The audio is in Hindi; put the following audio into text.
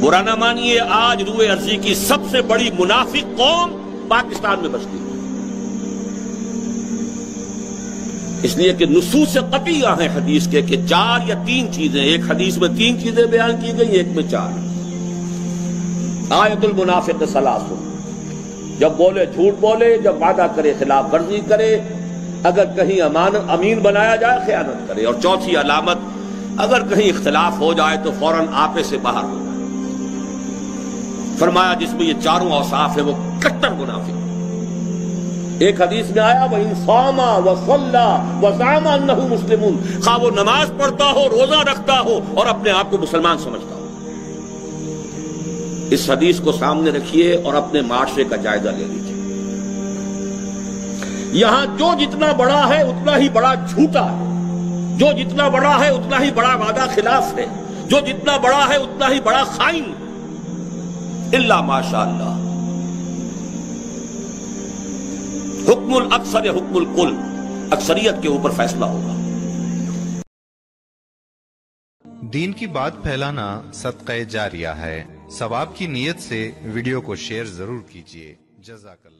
बुरा ना मानिए, आज रूए अर्जी की सबसे बड़ी मुनाफिक कौम पाकिस्तान में बसती है। इसलिए कि नसूस कतिया है हदीस के कि चार या तीन चीज़ें, एक हदीस में तीन चीज़ें बयान की गई, एक में चार। आयतुल मुनाफिक सलासो जब बोले झूठ बोले, जब वादा करे खिलाफ वर्जी करे, अगर कहीं अमान, अमीन बनाया जाए ख्यानत करे। और चौथी अलामत, अगर कहीं इख्तलाफ हो जाए तो फ़ौरन आपे से बाहर हो। जाए फरमाया, जिसमें ये चारों औसाफ है, वो कट्टर मुनाफिक। एक हदीस में आया, वह इंसामा व सल्ला व जामा नहू मुस्लिम खा वो नमाज़ पढ़ता हो, रोजा रखता हो और अपने आप को मुसलमान समझता हो। इस हदीस को सामने रखिए और अपने माशरे का जायजा ले लीजिए। यहाँ जो जितना बड़ा है, उतना ही बड़ा झूठा है। जो जितना बड़ा है, उतना ही बड़ा वादा खिलाफ है। जो जितना बड़ा है, उतना ही बड़ा खाइन। इल्ला माशा हुक्मुल अक्सर या हुक्मुल कुल, अक्सरियत के ऊपर फैसला होगा। दीन की बात फैलाना सदक़ जारिया है। सवाब की नीयत से वीडियो को शेयर ज़रूर कीजिए। जजाकल्ला